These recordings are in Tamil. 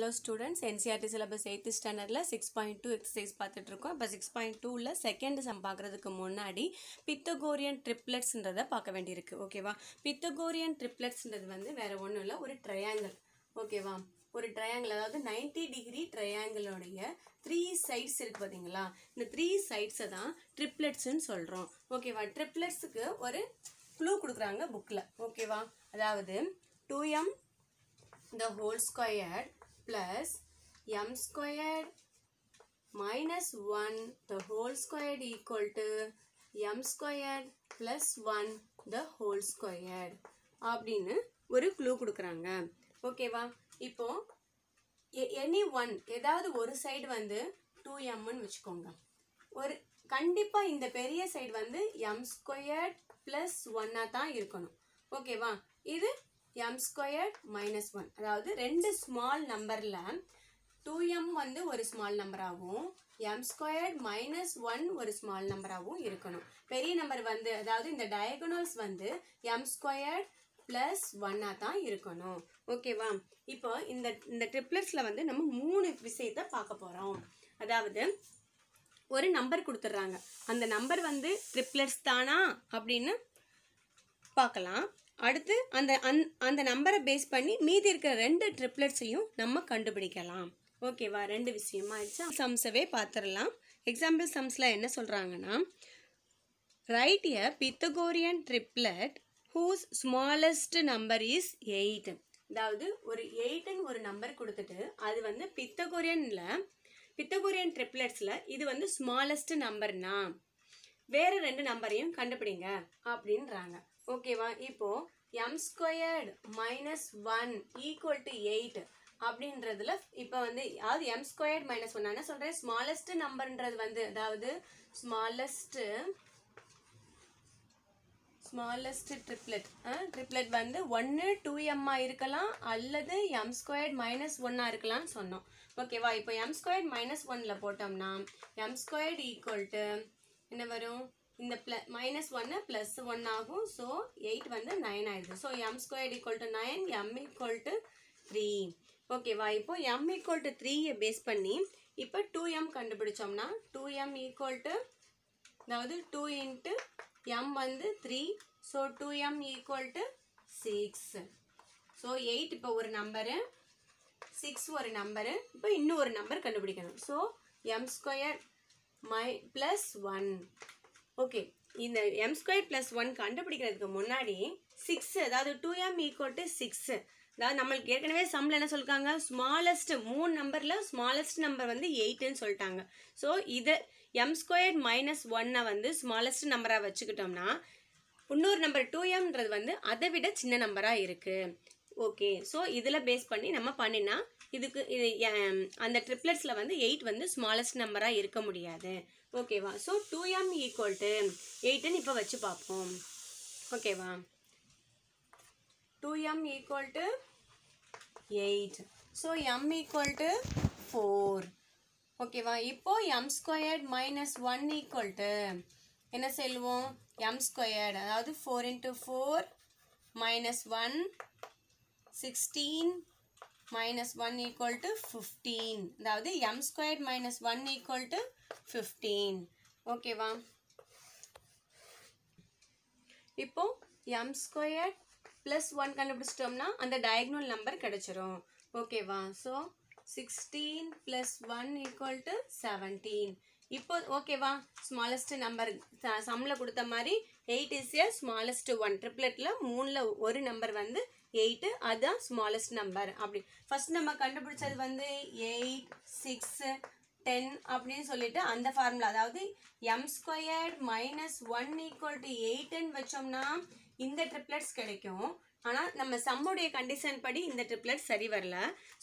Hello students NCRT syllabus eighth ஸ்டாண்டர்டில் சிக்ஸ் பாயிண்ட் டூ எக்ஸசைஸ் பார்த்துட்டு இருக்கோம் இப்போ சிக்ஸ் பாயிண்ட் டூவில் செகண்ட் சம் பார்க்குறதுக்கு முன்னாடி பித்தகோரியன் ட்ரிப்ளெட்ஸ்ன்றதை பார்க்க வேண்டியிருக்கு. ஓகேவா பித்தகோரியன் ட்ரிப்ளெட்ஸ்ன்றது வந்து வேறு ஒன்றும் இல்லை ஒரு ட்ரையாங்கிள் ஓகேவா ஒரு ட்ரையாங்கிள் அதாவது 90 டிகிரி ட்ரையாங்கிளோடைய த்ரீ சைட்ஸ் இருக்கு பார்த்தீங்களா இந்த த்ரீ சைட்ஸை தான் ட்ரிப்ளெட்ஸ்ன்னு சொல்கிறோம் ஓகேவா ட்ரிப்ளெட்ஸுக்கு ஒரு க்ளூ கொடுக்குறாங்க புக்கில் ஓகேவா அதாவது two m the whole square plus m squared minus 1 the whole squared equal to m squared plus 1 the whole squared. அப்படின்னு ஒரு க்ளூ கொடுக்குறாங்க. ஓகேவா இப்போ எனி ஒன் ஏதாவது ஒரு சைடு வந்து டூ எம்னு வச்சுக்கோங்க. ஒரு கண்டிப்பாக இந்த பெரிய சைடு வந்து எம் ஸ்கொயர்ட் ப்ளஸ் ஒன்னாக தான் இருக்கணும். ஓகேவா இது எம் ஸ்கொயர்ட் மைனஸ் ஒன் அதாவது ரெண்டு ஸ்மால் நம்பரில் டூ எம் வந்து ஒரு ஸ்மால் நம்பராகவும் எம் ஸ்கொயர்ட் மைனஸ் ஒன் ஒரு ஸ்மால் நம்பராகவும் இருக்கணும். பெரிய நம்பர் வந்து அதாவது இந்த டயகனல்ஸ் வந்து எம் ஸ்கொயர்ட் ப்ளஸ் ஒன்னாக தான் இருக்கணும். ஓகேவா இப்போ இந்த இந்த ட்ரிப்ளெட்ஸில் வந்து நம்ம மூணு விஷயத்தை பார்க்க போகிறோம் அதாவது ஒரு நம்பர் கொடுத்துட்றாங்க. அந்த நம்பர் வந்து ட்ரிப்ளெட்ஸ் தானா அப்படின்னு பார்க்கலாம். அடுத்து அந்த அந் அந்த நம்பரை பேஸ் பண்ணி மீதி இருக்கிற ரெண்டு ட்ரிப்ளட்ஸையும் நம்ம கண்டுபிடிக்கலாம். ஓகேவா ரெண்டு விஷயமா ஆயிடுச்சா? சம்ஸவே பார்த்துடலாம் எக்ஸாம்பிள் சம்ஸில் என்ன சொல்கிறாங்கன்னா right a Pythagorean triplet whose smallest number is eight அதாவது ஒரு எயிட்டுன்னு ஒரு நம்பர் கொடுத்துட்டு அது வந்து பித்தகோரியனில் பித்தகோரியன் ட்ரிப்ளெட்ஸில் இது வந்து ஸ்மாலஸ்ட் நம்பர்னா வேறு ரெண்டு நம்பரையும் கண்டுபிடிங்க அப்படின்றாங்க. ஓகேவா? இப்போ m squared minus one equal to eight அப்படின்றதுல இப்போ வந்து அதாவது எம் ஸ்கொயர்ட் மைனஸ் ஒன் என்ன சொல்கிறேன் ஸ்மாலஸ்ட் நம்பர்ன்றது வந்து அதாவது ஸ்மாலஸ்ட்டு ஸ்மாலஸ்ட் ட்ரிப்ளெட் ட்ரிப்ளெட் வந்து ஒன்று டூ எம்மா இருக்கலாம் அல்லது எம் ஸ்கொயர்ட் மைனஸ் ஒன்னாக இருக்கலாம்னு சொன்னோம். ஓகேவா? இப்போ எம் ஸ்கொயர்ட் மைனஸ் ஒனில் போட்டோம்னா எம் ஸ்கொயர்ட் ஈக்குவல் டு என்ன வரும்? இந்த ப்ள மைனஸ் ஒன்று ப்ளஸ் ஒன் ஆகும். ஸோ எயிட் வந்து நைன் ஆயிடுது. So m square equal to nine m equal to three ஓகேவா இப்போ எம் ஈக்குவல் டு த்ரீயை பேஸ் பண்ணி இப்போ டூ எம் கண்டுபிடிச்சோம்னா டூ எம் ஈக்குவல் டு அதாவது டூ இன்ட்டு எம் வந்து three so two m equal to six so eight இப்போ ஒரு நம்பரு சிக்ஸ் ஒரு நம்பரு இப்போ இன்னும் ஒரு நம்பர் கண்டுபிடிக்கணும். ஸோ எம் ஸ்கொயர் மை ப்ளஸ் ஒன் ஓகே இந்த எம் ஸ்கொயர் ப்ளஸ் ஒன் கண்டுபிடிக்கிறதுக்கு முன்னாடி சிக்ஸ் அதாவது two m equal to six அதாவது நம்மளுக்கு ஏற்கனவே சம்மில் என்ன சொல்லிருக்காங்க? ஸ்மாலஸ்ட் மூணு நம்பரில் ஸ்மாலஸ்ட் நம்பர் வந்து எயிட்டுன்னு சொல்லிட்டாங்க. ஸோ இதை எம் ஸ்கொயர் மைனஸ் ஒன்னை வந்து ஸ்மாலஸ்ட் நம்பராக வச்சுக்கிட்டோம்னா இன்னொரு நம்பர் டூ எம்ன்றது வந்து அதை விட சின்ன நம்பராக இருக்குது ஓகே ஸோ இதில் பேஸ் பண்ணி நம்ம பண்ணினா இதுக்கு இது அந்த ட்ரிப்ளெட்ஸில் வந்து எயிட் வந்து ஸ்மாலஸ்ட் நம்பராக இருக்க முடியாது. ஓகேவா so two m equal to எயிட்டுன்னு இப்போ வச்சு பார்ப்போம் ஓகேவா two m equal to eight so m equal to four ஓகேவா இப்போ m squared minus one equal to என்ன செல்வோம் எம் ஸ்கொயர்ட் அதாவது four into four minus one sixteen minus one equal to fifteen அதாவது m squared minus one equal to fifteen ஓகேவா இப்போ எம் ஸ்கொயர் ப்ளஸ் ஒன் கண்டுபிடிச்சிட்டோம்னா அந்த டயக்னல் நம்பர் கிடைச்சிரும். ஓகேவா so sixteen plus one equal to seventeen இப்போ ஓகேவா ஸ்மாலஸ்ட் நம்பர் சம்மில் கொடுத்த மாதிரி eight is a smallest one ட்ரிப்ளெட்டில் மூணில் ஒரு நம்பர் வந்து எயிட்டு அதுதான் ஸ்மாலஸ்ட் நம்பர் அப்படி. ஃபஸ்ட் நம்ம கண்டுபிடிச்சது வந்து எயிட் சிக்ஸு டென் அப்படின்னு சொல்லிட்டு அந்த ஃபார்முலா அதாவது m squared minus one equal to எயிட்டுன்னு வச்சோம்னா இந்த ட்ரிப்ளெட்ஸ் கிடைக்கும். ஆனால் நம்ம சம்முடைய கண்டிஷன் படி இந்த ட்ரிப்ளெட் சரி வரல.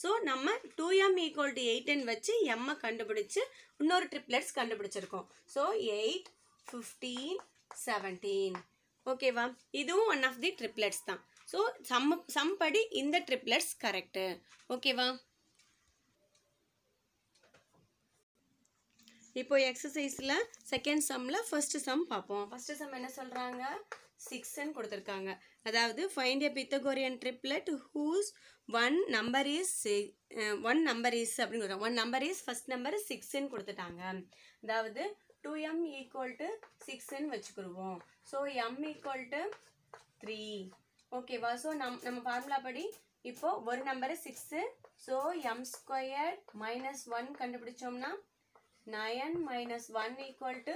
ஸோ நம்ம டூ எம் ஈக்குவல் டு எயிட்டுன்னு வச்சு எம்மை கண்டுபிடிச்சி இன்னொரு ட்ரிப்ளெட்ஸ் கண்டுபிடிச்சிருக்கோம். ஸோ எயிட் ஃபிஃப்டீன் செவன்டீன் ஓகேவா இதுவும் ஒன் ஆஃப் தி ட்ரிப்ளெட்ஸ் தான். ஸோ சம் சம் படி இந்த ட்ரிப்ளட்ஸ் கரெக்டு ஓகேவா இப்போ எக்ஸசைஸில் செகண்ட் சம்மில் ஃபஸ்ட்டு சம் பார்ப்போம் ஃபஸ்ட்டு சம் என்ன சொல்கிறாங்க சிக்ஸ்ன்னு கொடுத்துருக்காங்க. அதாவது find a Pythagorean triplet whose one number is one number is அப்படின்னு கொடுத்தாங்க one number is first number சிக்ஸ்ன்னு கொடுத்துட்டாங்க. அதாவது டூ எம் ஈக்குவல் டு சிக்ஸ்ன்னு வச்சுக்கிடுவோம் so m equal to three ஓகேவா ஸோ நம் நம்ம ஃபார்முலா படி இப்போ ஒரு number six so m square minus one கண்டுபிடிச்சோம்னா nine minus one equal to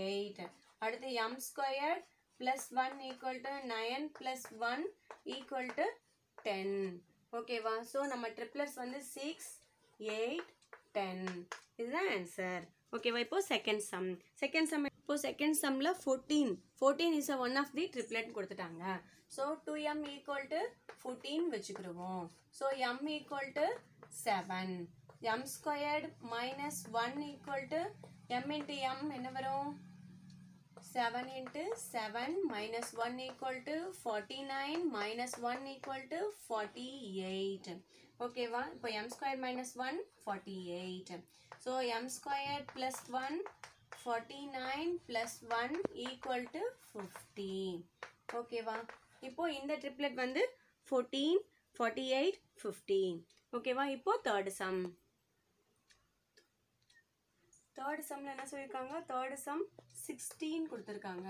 eight அடுத்து m square plus one equal to nine plus one equal to ten ஓகேவா ஸோ நம்ம ட்ரிப்ளஸ் வந்து சிக்ஸ் எயிட் டென் இதுதான் ஆன்சர் ஓகேவா இப்போ செகண்ட் சம் செகண்ட் சம் இப்போ செகண்ட் சம்மில் fourteen fourteen is a one of the triplet கொடுத்துட்டாங்க. So two m equal to fourteen வச்சுக்கிடுவோம். So m equal to seven m squared minus one equal to m into m என்ன வரும்? Seven into seven minus one equal to forty nine minus one equal to forty eight ஓகேவா இப்போ m square minus one forty eight so m square plus one forty nine plus one equal to fifty ஓகேவா இப்போ இந்த ட்ரிப்லெட் வந்து ஃபோர்டீன் ஃபார்ட்டி எயிட் ஃபிஃப்டி ஓகேவா இப்போ தேர்டு சம் தேர்ட் சம்மில் என்ன சொல்லியிருக்காங்க தேர்ட் சம் சிக்ஸ்டீன் கொடுத்துருக்காங்க.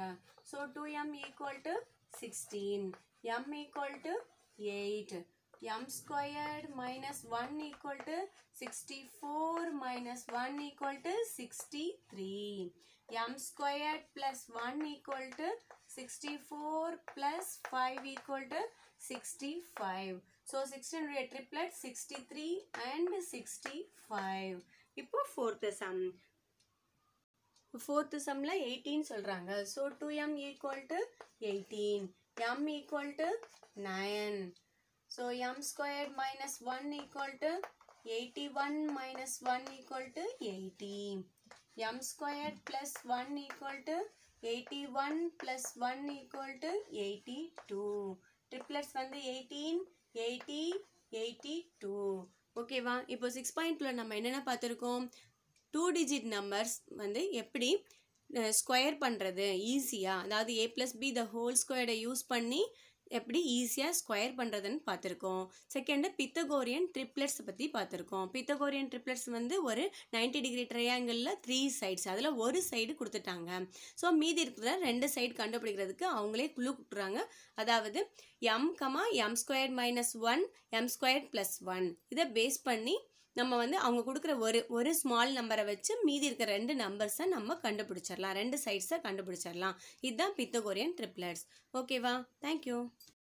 So two m equal to sixteen m equal to eight m squared minus one equal to sixty four minus one equal to sixty three m squared plus one equal to sixty four plus five equal to sixty five so சிக்ஸ்டீனுடைய triplet sixty three and sixty five இப்போ ஃபோர்த்து சம் ஃபோர்த்து சம்மில் எயிட்டீன் சொல்கிறாங்க so two m equal to eighteen m equal to nine so m squared minus one equal to eighty one minus one equal to eighty m plus plus one equal to eighty one plus one equal to eighty two வந்து எயிட்டீன் எயிட்டி எயிட்டி டூ ஓகேவா இப்போ சிக்ஸ் பாயிண்ட்டில் நம்ம என்னென்ன பார்த்துருக்கோம்? டூ டிஜிட் நம்பர்ஸ் வந்து எப்படி ஸ்கொயர் பண்ணுறது ஈஸியாக அதாவது a plus b the whole ஸ்கொயர்டை யூஸ் பண்ணி எப்படி ஈஸியாக ஸ்கொயர் பண்ணுறதுன்னு பார்த்துருக்கோம். செகண்டு பித்தகோரியன் ட்ரிப்ளெட்ஸ் பற்றி பார்த்துருக்கோம். பித்தகோரியன் ட்ரிப்ளெட்ஸ் வந்து ஒரு 90 டிகிரி ட்ரையாங்கிளில் த்ரீ சைட்ஸ் அதில் ஒரு சைடு கொடுத்துட்டாங்க. ஸோ மீதி இருக்கிற ரெண்டு சைடு கண்டுபிடிக்கிறதுக்கு அவங்களே குழு கொடுக்குறாங்க. அதாவது m comma m square minus one m square plus one இதை பேஸ் பண்ணி நம்ம வந்து அவங்க கொடுக்குற ஒரு ஒரு ஸ்மால் நம்பரை வச்சு மீதி இருக்கிற ரெண்டு நம்பர்ஸை நம்ம கண்டுபிடிச்சிடலாம் ரெண்டு சைட்ஸை கண்டுபிடிச்சிடலாம் இதுதான் பித்தகோரியன் ட்ரிப்ளர்ஸ் ஓகேவா தேங்க்யூ